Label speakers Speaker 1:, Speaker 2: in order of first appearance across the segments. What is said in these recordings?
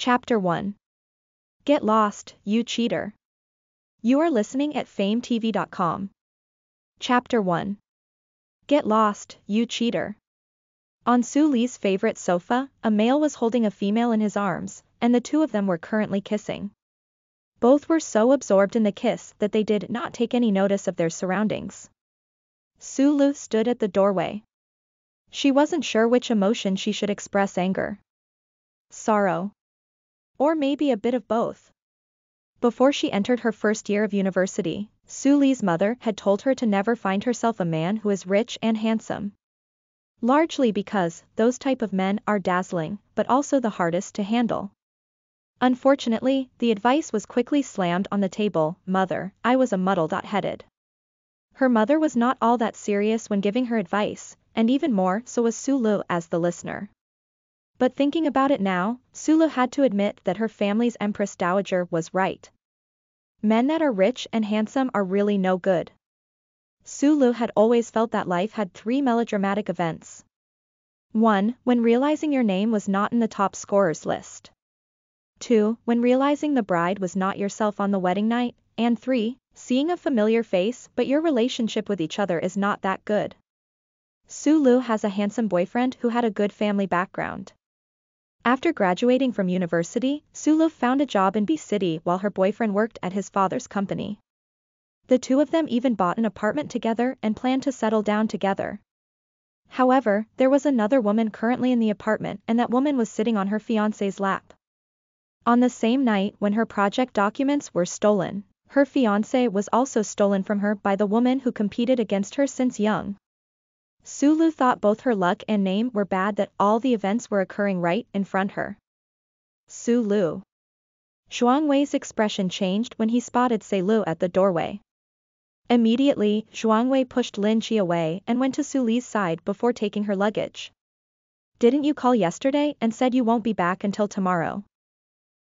Speaker 1: Chapter 1 Get Lost, You Cheater. You are listening at fametv.com. Chapter 1 Get Lost, You Cheater. On Su Lu's favorite sofa, a male was holding a female in his arms, and the two of them were currently kissing. Both were so absorbed in the kiss that they did not take any notice of their surroundings. Su Lu stood at the doorway. She wasn't sure which emotion she should express anger. Sorrow. Or maybe a bit of both. Before she entered her first year of university, Su Lu's mother had told her to never find herself a man who is rich and handsome. Largely because, those type of men are dazzling, but also the hardest to handle. Unfortunately, the advice was quickly slammed on the table, mother, I was a muddle-headed. Her mother was not all that serious when giving her advice, and even more so was Su Lu as the listener. But thinking about it now, Sulu had to admit that her family's Empress Dowager was right. Men that are rich and handsome are really no good. Sulu had always felt that life had three melodramatic events. 1. When realizing your name was not in the top scorers list. 2. When realizing the bride was not yourself on the wedding night, and 3. Seeing a familiar face but your relationship with each other is not that good. Sulu has a handsome boyfriend who had a good family background. After graduating from university, Sulu found a job in B City while her boyfriend worked at his father's company. The two of them even bought an apartment together and planned to settle down together. However, there was another woman currently in the apartment and that woman was sitting on her fiance's lap. On the same night when her project documents were stolen, her fiance was also stolen from her by the woman who competed against her since young. Sulu thought both her luck and name were bad that all the events were occurring right in front her. Sulu. Zhuang Wei's expression changed when he spotted Lu at the doorway. Immediately, Zhuang Wei pushed Lin Qi away and went to Su Lu's side before taking her luggage. Didn't you call yesterday and said you won't be back until tomorrow?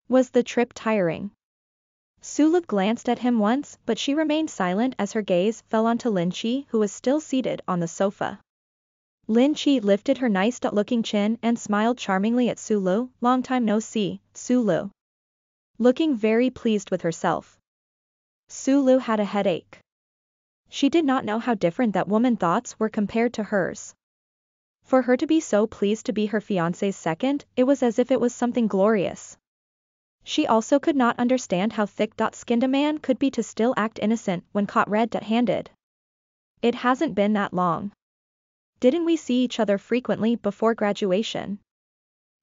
Speaker 1: Was the trip tiring? Sulu glanced at him once but she remained silent as her gaze fell onto Lin Qi who was still seated on the sofa. Lin Qi lifted her nice-looking chin and smiled charmingly at Su Lu, long time no see, Su Lu. Looking very pleased with herself. Su Lu had a headache. She did not know how different that woman's thoughts were compared to hers. For her to be so pleased to be her fiance's second, it was as if it was something glorious. She also could not understand how thick-skinned a man could be to still act innocent when caught red-handed. It hasn't been that long. Didn't we see each other frequently before graduation?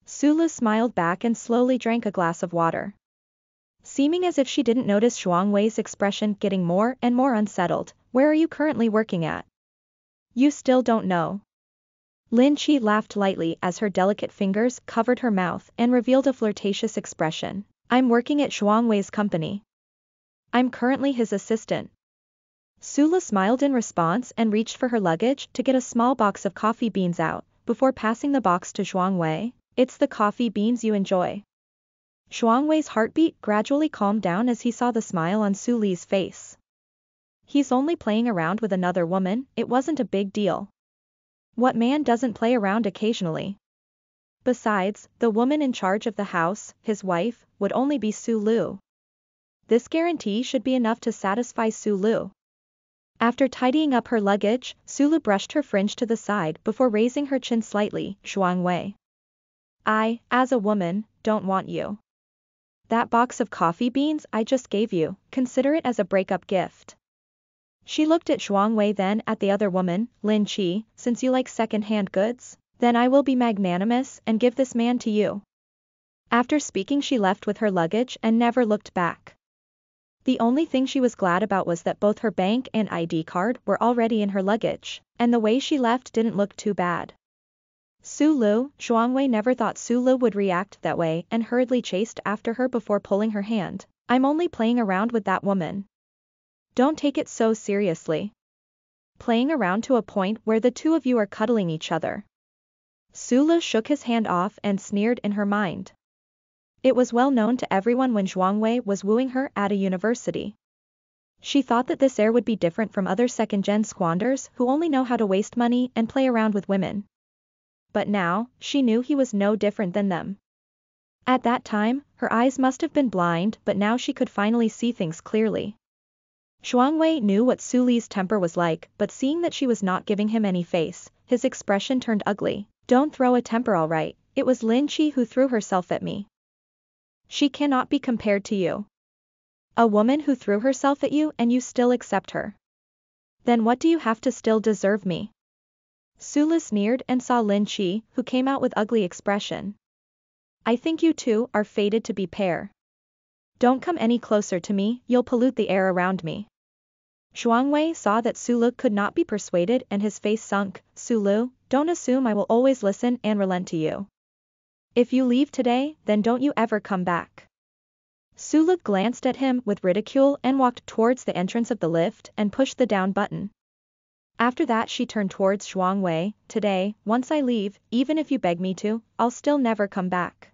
Speaker 1: Sulu smiled back and slowly drank a glass of water. Seeming as if she didn't notice Zhuang Wei's expression getting more and more unsettled, where are you currently working at? You still don't know. Lin Qi laughed lightly as her delicate fingers covered her mouth and revealed a flirtatious expression. I'm working at Zhuang Wei's company. I'm currently his assistant. Sulu smiled in response and reached for her luggage to get a small box of coffee beans out, before passing the box to Zhuang Wei. It's the coffee beans you enjoy. Zhuang Wei's heartbeat gradually calmed down as he saw the smile on Su Lu's face. He's only playing around with another woman, it wasn't a big deal. What man doesn't play around occasionally? Besides, the woman in charge of the house, his wife, would only be Su Lu. This guarantee should be enough to satisfy Su Lu. After tidying up her luggage, Sulu brushed her fringe to the side before raising her chin slightly, Zhuang Wei. I, as a woman, don't want you. That box of coffee beans I just gave you, consider it as a breakup gift. She looked at Zhuang Wei then at the other woman, Lin Qi, since you like second-hand goods, then I will be magnanimous and give this man to you. After speaking she left with her luggage and never looked back. The only thing she was glad about was that both her bank and ID card were already in her luggage, and the way she left didn't look too bad. Su Lu, Zhuangwei never thought Su Lu would react that way and hurriedly chased after her before pulling her hand. I'm only playing around with that woman. Don't take it so seriously. Playing around to a point where the two of you are cuddling each other. Su Lu shook his hand off and sneered in her mind. It was well known to everyone when Zhuang Wei was wooing her at a university. She thought that this heir would be different from other second-gen squanders who only know how to waste money and play around with women. But now, she knew he was no different than them. At that time, her eyes must have been blind but now she could finally see things clearly. Zhuang Wei knew what Su Lu's temper was like, but seeing that she was not giving him any face, his expression turned ugly. Don't throw a temper alright, it was Lin Qi who threw herself at me. She cannot be compared to you. A woman who threw herself at you and you still accept her. Then what do you have to still deserve me? Su Lu sneered and saw Lin Qi, who came out with ugly expression. I think you two are fated to be pair. Don't come any closer to me, you'll pollute the air around me. Wei saw that Sulu could not be persuaded and his face sunk, Sulu, don't assume I will always listen and relent to you. If you leave today, then don't you ever come back. Sulu glanced at him with ridicule and walked towards the entrance of the lift and pushed the down button. After that she turned towards Zhuang Wei, today, once I leave, even if you beg me to, I'll still never come back.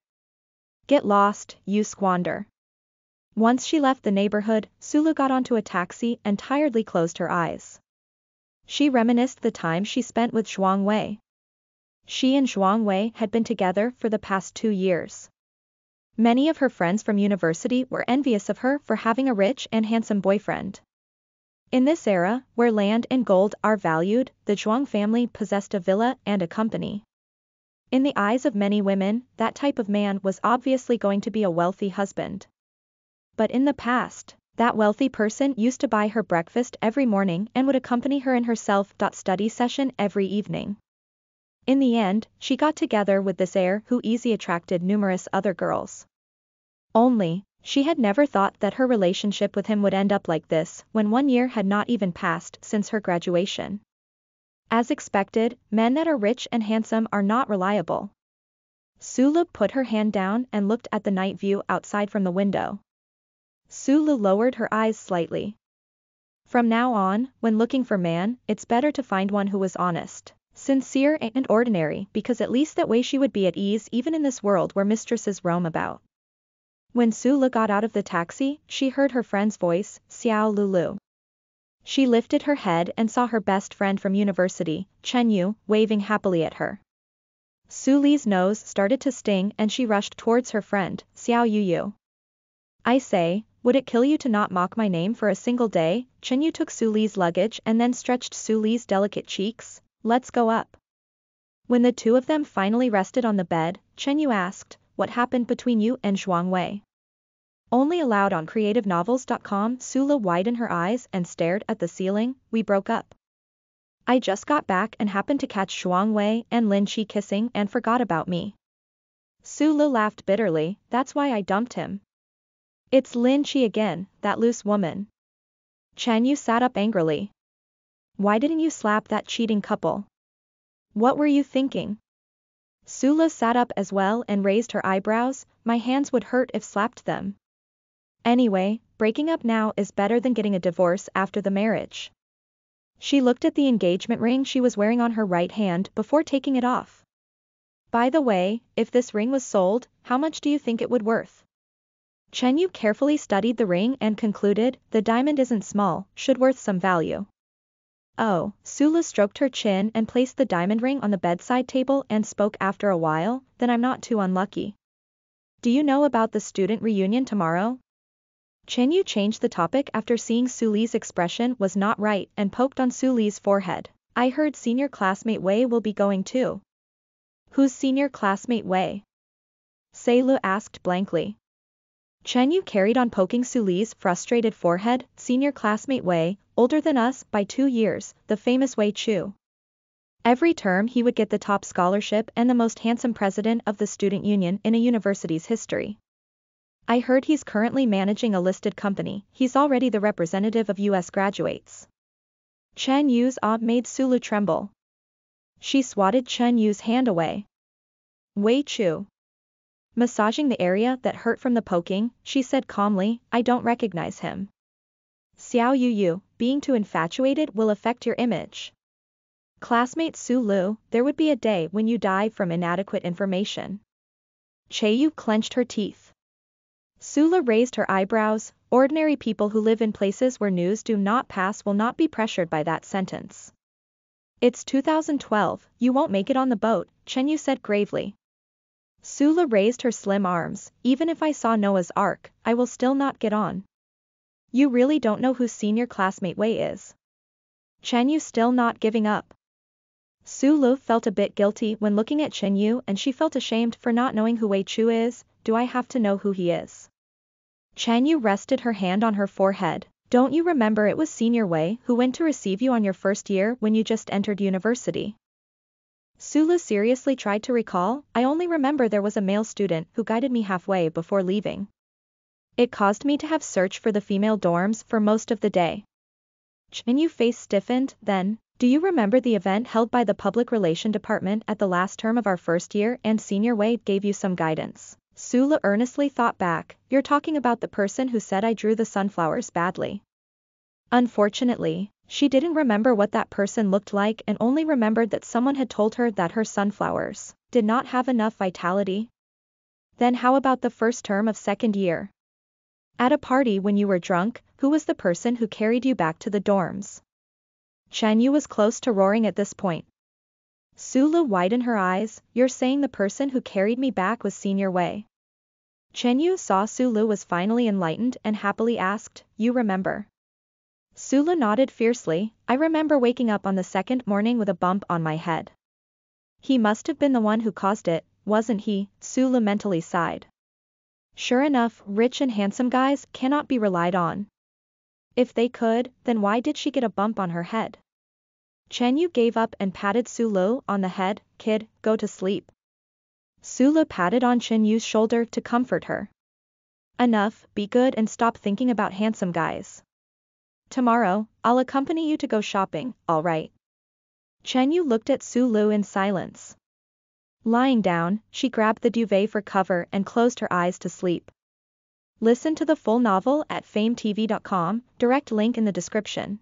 Speaker 1: Get lost, you squander. Once she left the neighborhood, Sulu got onto a taxi and tiredly closed her eyes. She reminisced the time she spent with Zhuang Wei. She and Zhuang Wei had been together for the past two years. Many of her friends from university were envious of her for having a rich and handsome boyfriend. In this era, where land and gold are valued, the Zhuang family possessed a villa and a company. In the eyes of many women, that type of man was obviously going to be a wealthy husband. But in the past, that wealthy person used to buy her breakfast every morning and would accompany her in her self-study session every evening. In the end, she got together with this heir who easily attracted numerous other girls. Only, she had never thought that her relationship with him would end up like this, when one year had not even passed since her graduation. As expected, men that are rich and handsome are not reliable. Sulu put her hand down and looked at the night view outside from the window. Sulu lowered her eyes slightly. From now on, when looking for man, it's better to find one who was honest, sincere and ordinary because at least that way she would be at ease even in this world where mistresses roam about. When Su Lu got out of the taxi, she heard her friend's voice, Xiao Lulu. She lifted her head and saw her best friend from university, Chen Yu, waving happily at her. Su Lu's nose started to sting and she rushed towards her friend, Xiao Yu Yu. I say, would it kill you to not mock my name for a single day? Chen Yu took Su Lu's luggage and then stretched Su Lu's delicate cheeks, let's go up. When the two of them finally rested on the bed, Chen Yu asked, what happened between you and Zhuang Wei? Only allowed on creativenovels.com Su Lu widened her eyes and stared at the ceiling, we broke up. I just got back and happened to catch Zhuang Wei and Lin Qi kissing and forgot about me. Su Lu laughed bitterly, that's why I dumped him. It's Lin Qi again, that loose woman. Chen Yu sat up angrily. Why didn't you slap that cheating couple? What were you thinking? Su Lu sat up as well and raised her eyebrows, my hands would hurt if slapped them. Anyway, breaking up now is better than getting a divorce after the marriage. She looked at the engagement ring she was wearing on her right hand before taking it off. By the way, if this ring was sold, how much do you think it would worth? Chen Yu carefully studied the ring and concluded, the diamond isn't small, should worth some value. Oh, Su Lu stroked her chin and placed the diamond ring on the bedside table and spoke after a while, then I'm not too unlucky. Do you know about the student reunion tomorrow? Chen Yu changed the topic after seeing Su Lu's expression was not right and poked on Su Lu's forehead. I heard senior classmate Wei will be going too. Who's senior classmate Wei? Su Lu asked blankly. Chen Yu carried on poking Su Lu's frustrated forehead, senior classmate Wei, older than us by two years, the famous Wei Chu. Every term he would get the top scholarship and the most handsome president of the student union in a university's history. I heard he's currently managing a listed company, he's already the representative of US graduates. Chen Yu's ah made Sulu tremble. She swatted Chen Yu's hand away. Wei Chu. Massaging the area that hurt from the poking, she said calmly, I don't recognize him. Xiao Yu Yu, being too infatuated will affect your image. Classmate Su Lu, there would be a day when you die from inadequate information. Chen Yu clenched her teeth. Su Lu raised her eyebrows, ordinary people who live in places where news do not pass will not be pressured by that sentence. It's 2012, you won't make it on the boat, Chen Yu said gravely. Su Lu raised her slim arms, even if I saw Noah's Ark, I will still not get on. You really don't know who senior classmate Wei is. Chen Yu still not giving up. Sulu felt a bit guilty when looking at Chen Yu and she felt ashamed for not knowing who Wei Chu is, do I have to know who he is? Chen Yu rested her hand on her forehead, don't you remember it was Senior Wei who went to receive you on your first year when you just entered university? Sulu seriously tried to recall, I only remember there was a male student who guided me halfway before leaving. It caused me to have search for the female dorms for most of the day. Chen Yu face stiffened, then, do you remember the event held by the Public Relation Department at the last term of our first year and Senior Wei gave you some guidance? Su Lu earnestly thought back, you're talking about the person who said I drew the sunflowers badly. Unfortunately, she didn't remember what that person looked like and only remembered that someone had told her that her sunflowers did not have enough vitality. Then how about the first term of second year? At a party when you were drunk, who was the person who carried you back to the dorms? Chen Yu was close to roaring at this point. Sulu widened her eyes, you're saying the person who carried me back was Senior Wei. Chen Yu saw Sulu was finally enlightened and happily asked, you remember. Sulu nodded fiercely, I remember waking up on the second morning with a bump on my head. He must have been the one who caused it, wasn't he? Sulu mentally sighed. Sure enough, rich and handsome guys cannot be relied on. If they could, then why did she get a bump on her head? Chen Yu gave up and patted Su Lu on the head, kid, go to sleep. Su Lu patted on Chen Yu's shoulder to comfort her. Enough, be good and stop thinking about handsome guys. Tomorrow, I'll accompany you to go shopping, alright. Chen Yu looked at Su Lu in silence. Lying down, she grabbed the duvet for cover and closed her eyes to sleep. Listen to the full novel at fametv.com, direct link in the description.